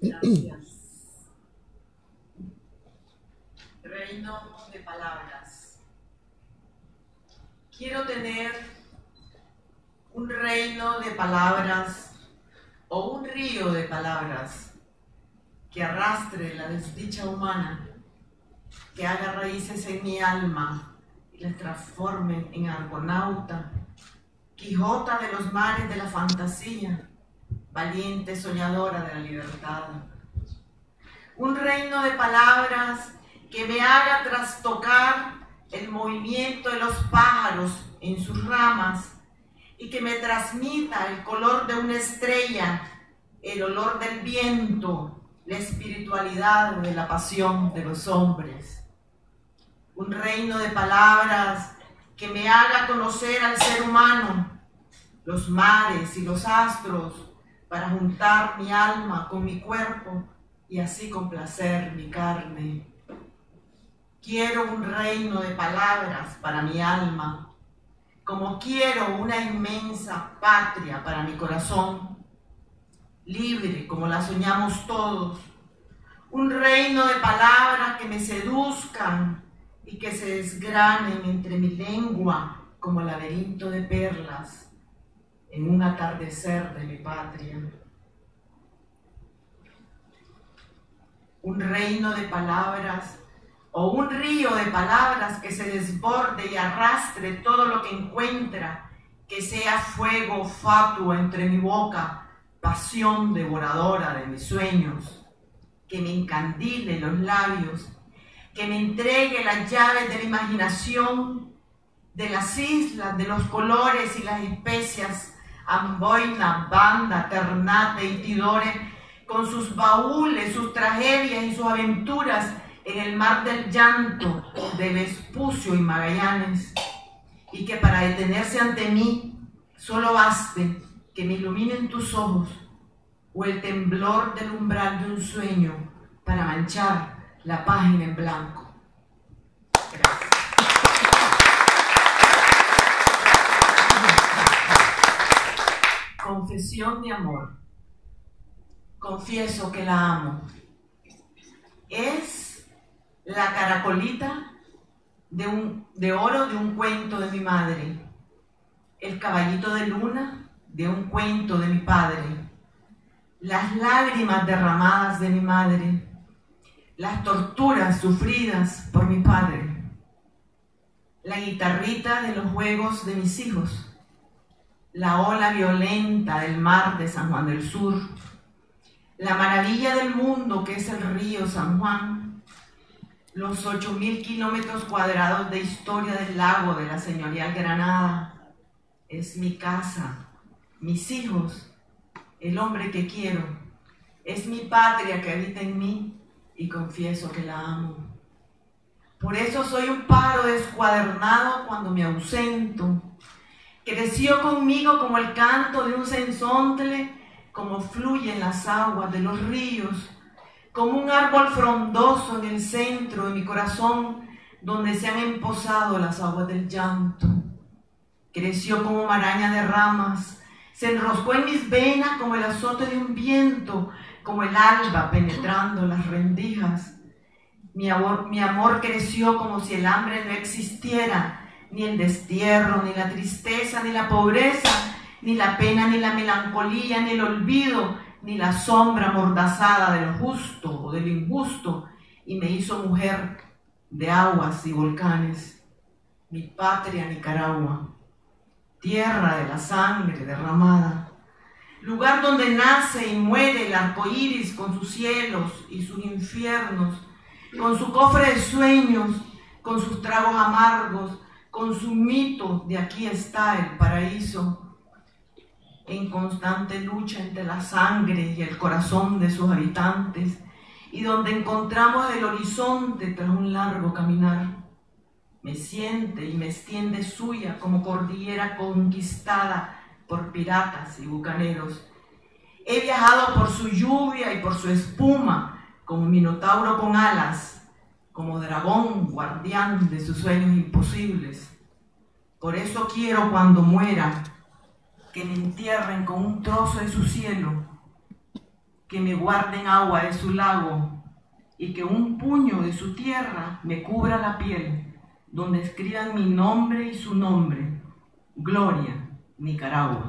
Gracias. Reino de palabras. Quiero tener un reino de palabras o un río de palabras que arrastre la desdicha humana, que haga raíces en mi alma y la transforme en argonauta, Quijota de los mares de la fantasía, valiente soñadora de la libertad. Un reino de palabras que me haga trastocar el movimiento de los pájaros en sus ramas y que me transmita el color de una estrella, el olor del viento, la espiritualidad de la pasión de los hombres. Un reino de palabras que me haga conocer al ser humano, los mares y los astros, para juntar mi alma con mi cuerpo y así complacer mi carne. Quiero un reino de palabras para mi alma, como quiero una inmensa patria para mi corazón, libre como la soñamos todos, un reino de palabras que me seduzcan y que se desgranen entre mi lengua como laberinto de perlas en un atardecer de mi patria. Un reino de palabras o un río de palabras que se desborde y arrastre todo lo que encuentra, que sea fuego fatuo entre mi boca, pasión devoradora de mis sueños, que me encandile los labios que me entregue las llaves de la imaginación, de las islas, de los colores y las especias, Amboina, Banda, Ternate y Tidore, con sus baúles, sus tragedias y sus aventuras en el mar del llanto de Vespucio y Magallanes, y que para detenerse ante mí solo baste que me iluminen tus ojos o el temblor del umbral de un sueño para manchar la página en blanco. Gracias. Confesión de amor. Confieso que la amo. Es la caracolita de, un, de oro de un cuento de mi madre, el caballito de luna de un cuento de mi padre, las lágrimas derramadas de mi madre, las torturas sufridas por mi padre, la guitarrita de los juegos de mis hijos, la ola violenta del mar de San Juan del Sur, la maravilla del mundo que es el río San Juan, los ocho mil kilómetros cuadrados de historia del lago de la señorial Granada, es mi casa, mis hijos, el hombre que quiero, es mi patria que habita en mí y confieso que la amo. Por eso soy un pájaro descuadernado cuando me ausento. Creció conmigo como el canto de un sensontle, como fluyen las aguas de los ríos, como un árbol frondoso en el centro de mi corazón, donde se han emposado las aguas del llanto. Creció como maraña de ramas, se enroscó en mis venas como el azote de un viento, como el alba penetrando las rendijas. Mi amor, mi amor creció como si el hambre no existiera, ni el destierro, ni la tristeza, ni la pobreza, ni la pena, ni la melancolía, ni el olvido, ni la sombra mordazada del justo o del injusto, y me hizo mujer de aguas y volcanes, mi patria Nicaragua, tierra de la sangre derramada lugar donde nace y muere el arco iris con sus cielos y sus infiernos, con su cofre de sueños, con sus tragos amargos, con su mito de aquí está el paraíso, en constante lucha entre la sangre y el corazón de sus habitantes, y donde encontramos el horizonte tras un largo caminar. Me siente y me extiende suya como cordillera conquistada por piratas y bucaneros. He viajado por su lluvia y por su espuma, como minotauro con alas, como dragón guardián de sus sueños imposibles. Por eso quiero cuando muera que me entierren con un trozo de su cielo, que me guarden agua de su lago y que un puño de su tierra me cubra la piel, donde escriban mi nombre y su nombre. Gloria, Nicaragua.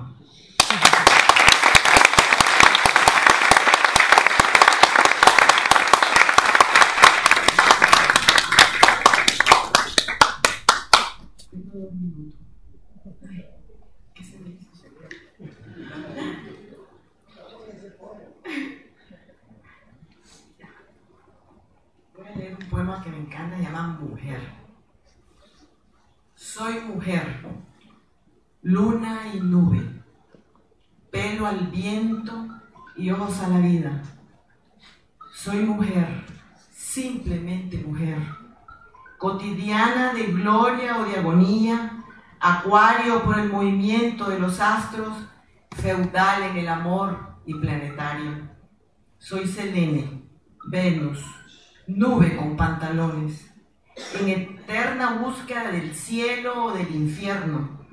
Voy a leer un poema que me encanta, se llama Mujer. Soy mujer, luna y nube, pelo al viento y ojos a la vida. Soy mujer, simplemente mujer, cotidiana de gloria o de agonía, acuario por el movimiento de los astros, feudal en el amor y planetario. Soy Selene, Venus, nube con pantalones, en eterna búsqueda del cielo o del infierno,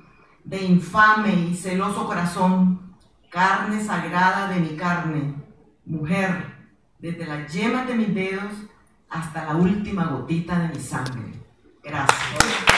de infame y celoso corazón, carne sagrada de mi carne, mujer, desde las yemas de mis dedos hasta la última gotita de mi sangre. Gracias.